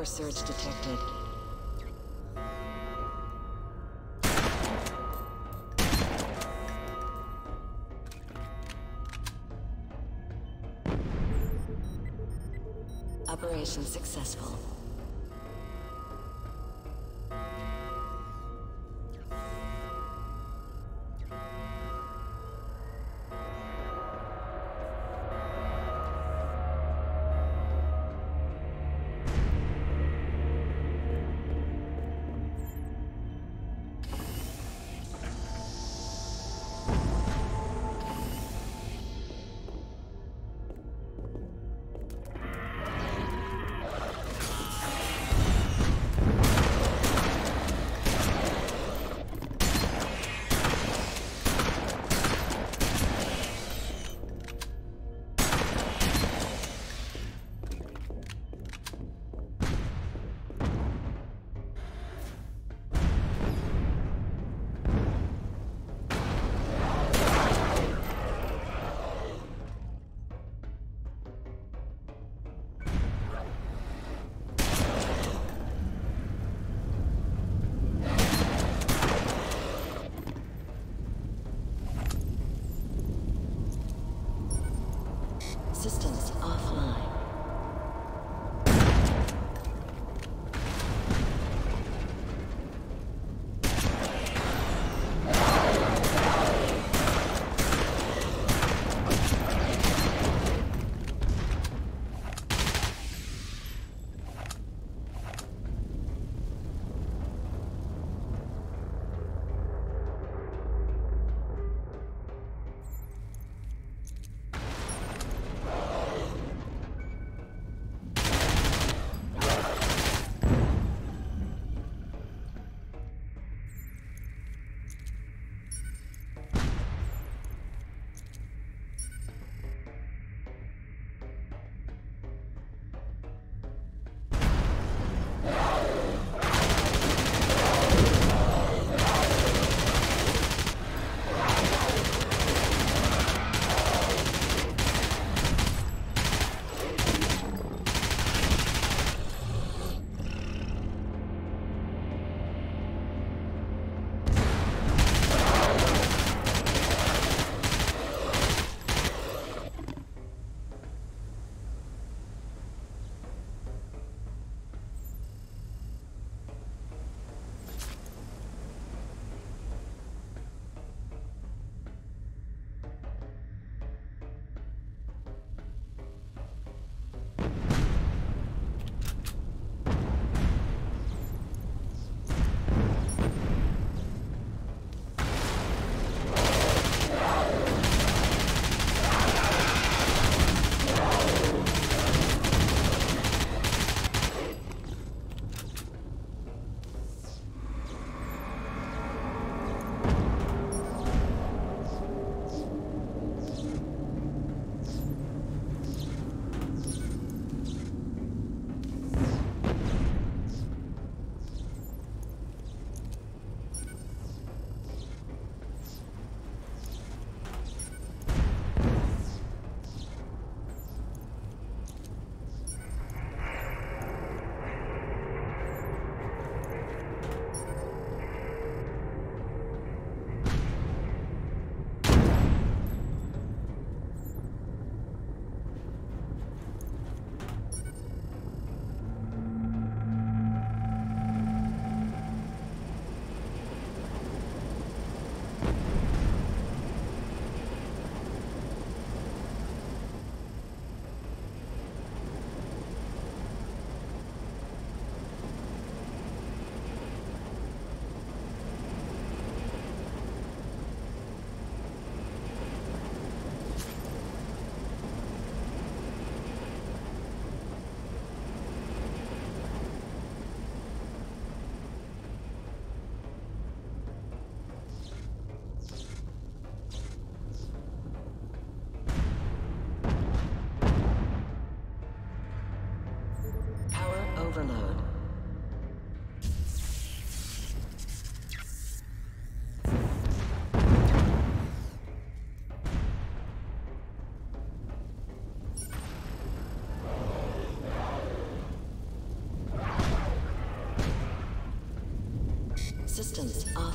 Power surge detected.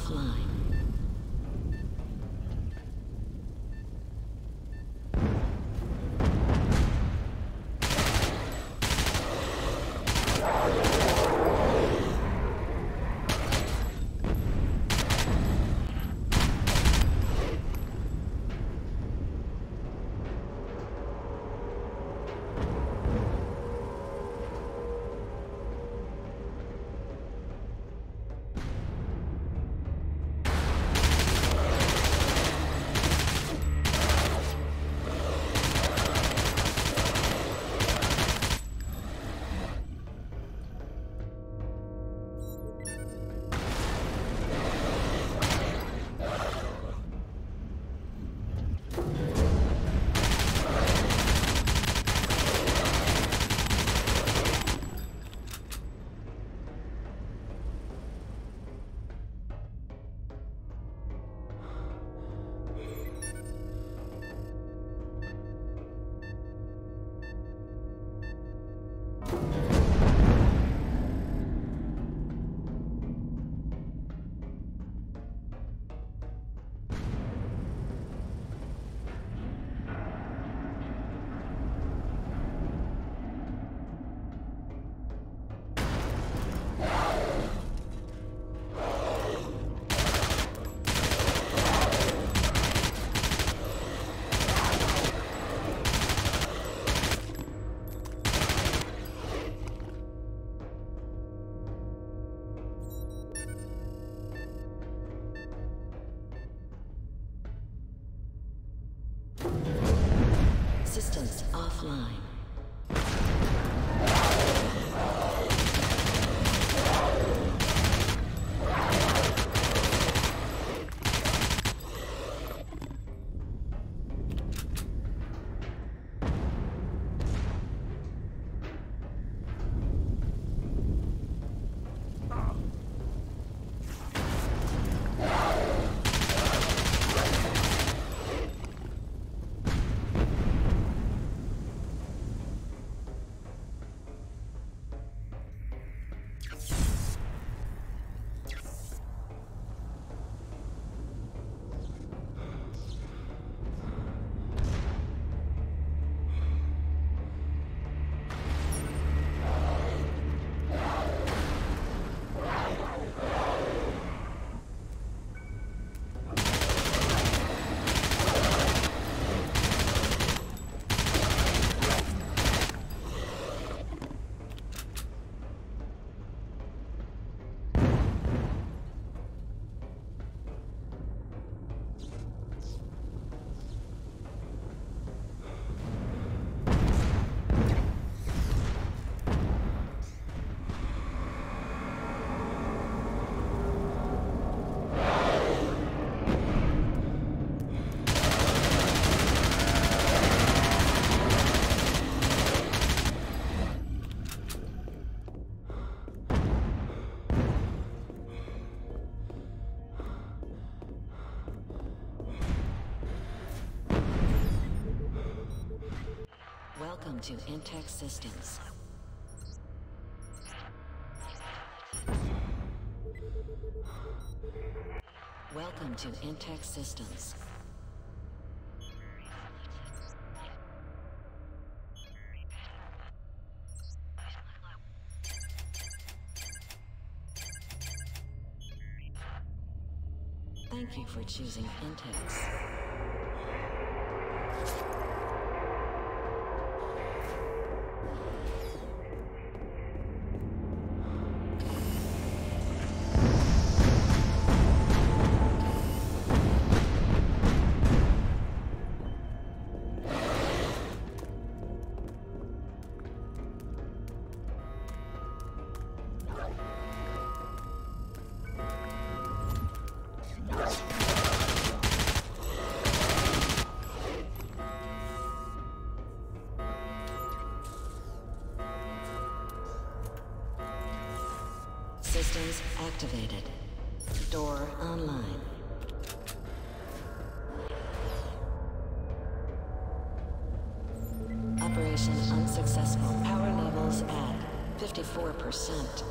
fly. To Intex Systems. Welcome to Intex Systems. Thank you for choosing Intex. Systems activated. Door online. Operation unsuccessful. Power levels at 54%.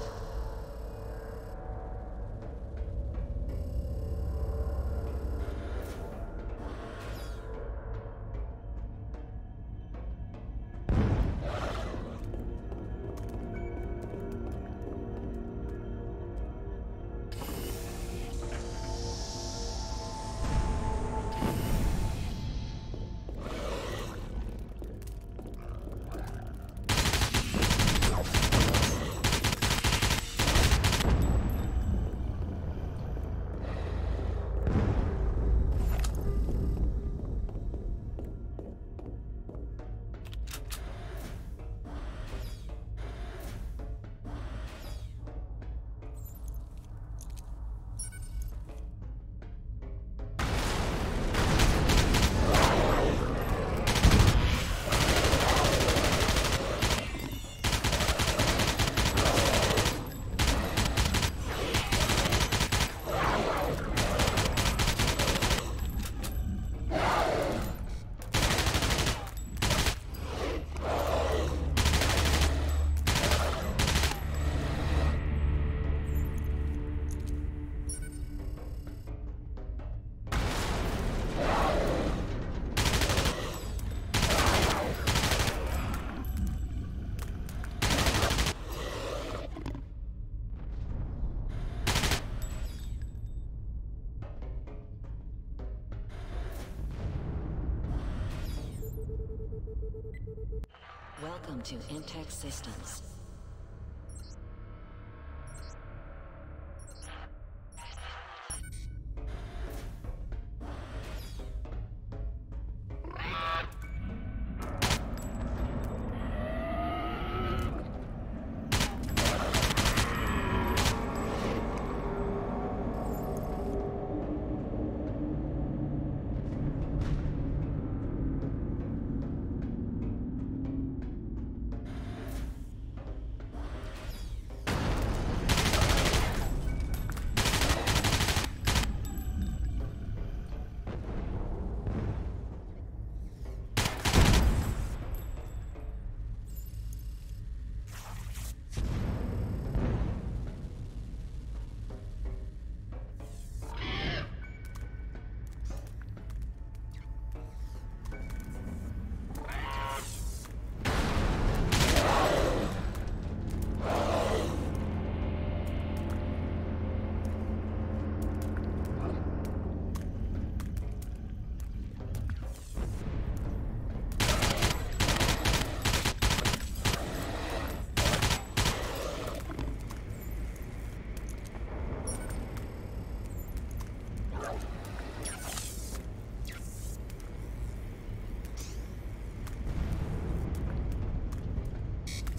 To Intex Systems.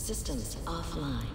Systems offline.